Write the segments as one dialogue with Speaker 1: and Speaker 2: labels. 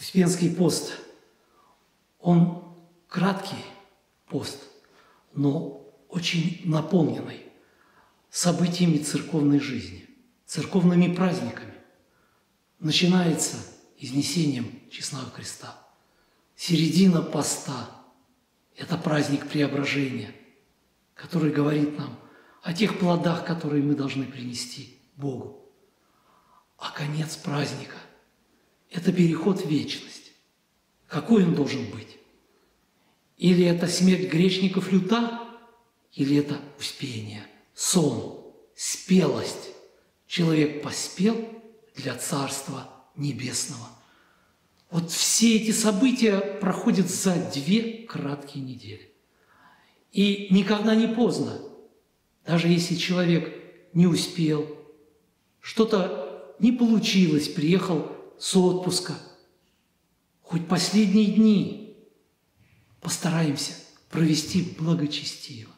Speaker 1: Успенский пост, он краткий пост, но очень наполненный событиями церковной жизни, церковными праздниками. Начинается изнесением честного креста. Середина поста – это праздник преображения, который говорит нам о тех плодах, которые мы должны принести Богу. А конец праздника – это переход в вечность. Какой он должен быть? Или это смерть грешников люта, или это успение, сон, спелость. Человек поспел для Царства Небесного. Вот все эти события проходят за две краткие недели. И никогда не поздно, даже если человек не успел, что-то не получилось, приехал с отпуска, хоть последние дни постараемся провести благочестиво.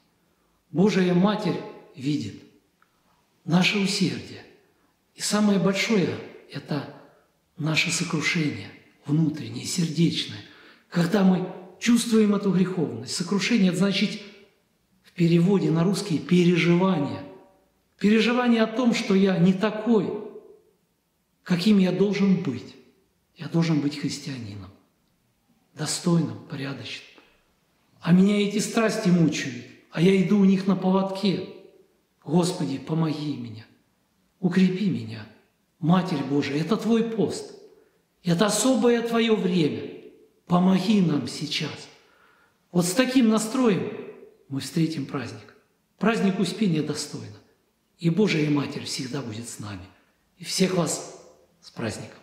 Speaker 1: Божия Матерь видит наше усердие. И самое большое – это наше сокрушение внутреннее, сердечное. Когда мы чувствуем эту греховность. Сокрушение – это значит в переводе на русский переживание. Переживание о том, что я не такой, каким я должен быть. Я должен быть христианином, достойным, порядочным. А меня эти страсти мучают, а я иду у них на поводке. Господи, помоги меня, укрепи меня. Матерь Божия, это Твой пост, это особое Твое время. Помоги нам сейчас. Вот с таким настроем мы встретим праздник. Праздник Успения достойно. И Божия Матерь всегда будет с нами. И всех вас с праздником!